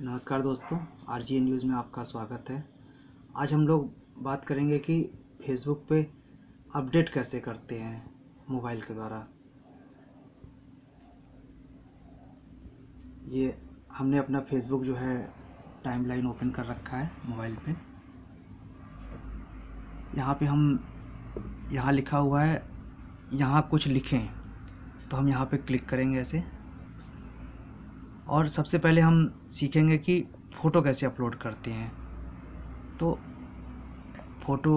नमस्कार दोस्तों R G news में आपका स्वागत है। आज हम लोग बात करेंगे कि फेसबुक पे अपडेट कैसे करते हैं मोबाइल के द्वारा। ये हमने अपना फेसबुक जो है टाइमलाइन ओपन कर रखा है मोबाइल पे। यहाँ पे हम, यहाँ लिखा हुआ है, यहाँ कुछ लिखें तो हम यहाँ पे क्लिक करेंगे ऐसे। और सबसे पहले हम सीखेंगे कि फ़ोटो कैसे अपलोड करते हैं। तो फ़ोटो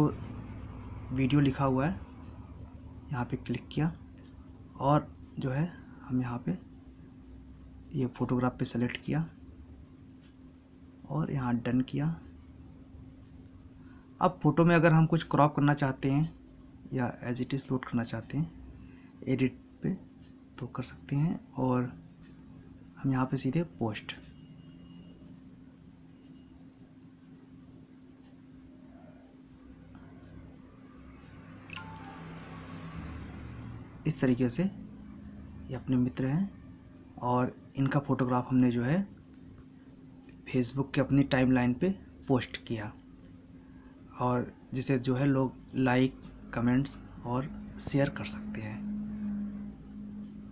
वीडियो लिखा हुआ है। यहाँ पे क्लिक किया और जो है हम यहाँ पे ये फ़ोटोग्राफ पे सेलेक्ट किया और यहाँ डन किया। अब फ़ोटो में अगर हम कुछ क्रॉप करना चाहते हैं या एज इट इज़ लोड करना चाहते हैं एडिट पे तो कर सकते हैं और हम यहाँ पे सीधे पोस्ट इस तरीके से ये अपने मित्र हैं और इनका फ़ोटोग्राफ हमने जो है फेसबुक के अपनी टाइमलाइन पे पोस्ट किया। और जिसे जो है लोग लाइक कमेंट्स और शेयर कर सकते हैं।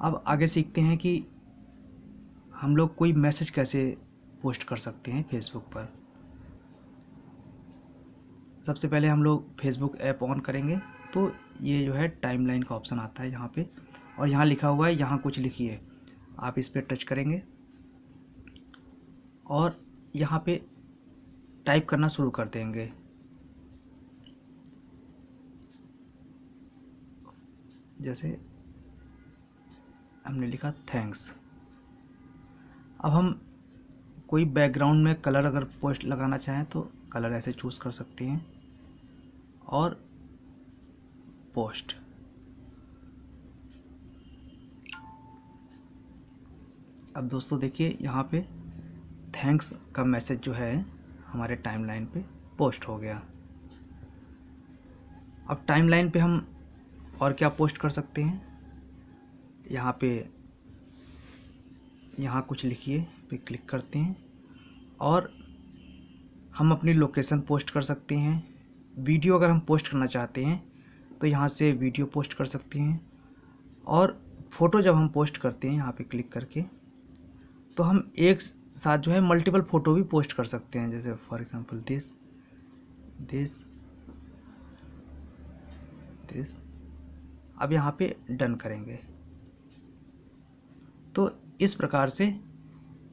अब आगे सीखते हैं कि हम लोग कोई मैसेज कैसे पोस्ट कर सकते हैं फेसबुक पर? सबसे पहले हम लोग फेसबुक ऐप ऑन करेंगे तो ये जो है टाइमलाइन का ऑप्शन आता है यहाँ पे। और यहाँ लिखा हुआ है, यहाँ कुछ लिखिए। आप इस पर टच करेंगे। और यहाँ पे टाइप करना शुरू कर देंगे। जैसे हमने लिखा थैंक्स अब हम कोई बैकग्राउंड में कलर अगर पोस्ट लगाना चाहें तो कलर ऐसे चूज़ कर सकते हैं। और पोस्ट अब दोस्तों देखिए, यहाँ पे थैंक्स का मैसेज जो है, हमारे टाइमलाइन पे पोस्ट हो गया। अब टाइमलाइन पे हम और क्या पोस्ट कर सकते हैं? यहाँ पे यहाँ कुछ लिखिए, पे क्लिक करते हैं। और हम अपनी लोकेशन पोस्ट कर सकते हैं। वीडियो अगर हम पोस्ट करना चाहते हैं तो यहाँ से वीडियो पोस्ट कर सकते हैं। और फ़ोटो जब हम पोस्ट करते हैं, यहाँ पे क्लिक करके तो हम एक साथ जो है मल्टीपल फ़ोटो भी पोस्ट कर सकते हैं। जैसे for example this this this. अब यहाँ पे डन करेंगे। तो इस प्रकार से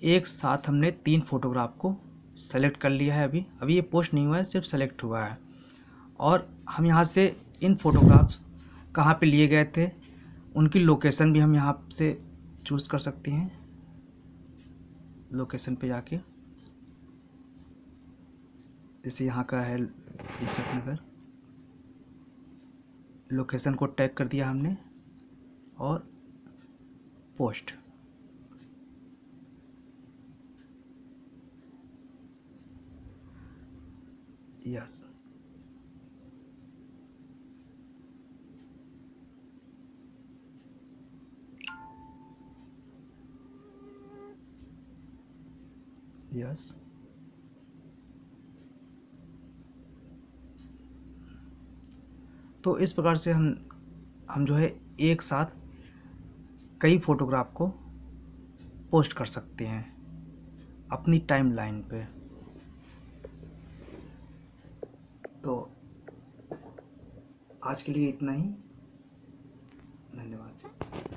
एक साथ हमने तीन फोटोग्राफ को सेलेक्ट कर लिया है अभी। अभी ये पोस्ट नहीं हुआ है, सिर्फ़ सेलेक्ट हुआ है। और हम यहाँ से इन फोटोग्राफ्स कहाँ पे लिए गए थे, उनकी लोकेशन भी हम यहाँ से चूज़ कर सकते हैं। लोकेशन पे जाके। जैसे यहाँ का है इज़्ज़त नगर। लोकेशन को टैग कर दिया हमने और पोस्ट yes. Yes. तो इस प्रकार से हम हम जो है एक साथ कई फोटोग्राफ को पोस्ट कर सकते हैं अपनी टाइम लाइन पे। तो आज के लिए इतना ही।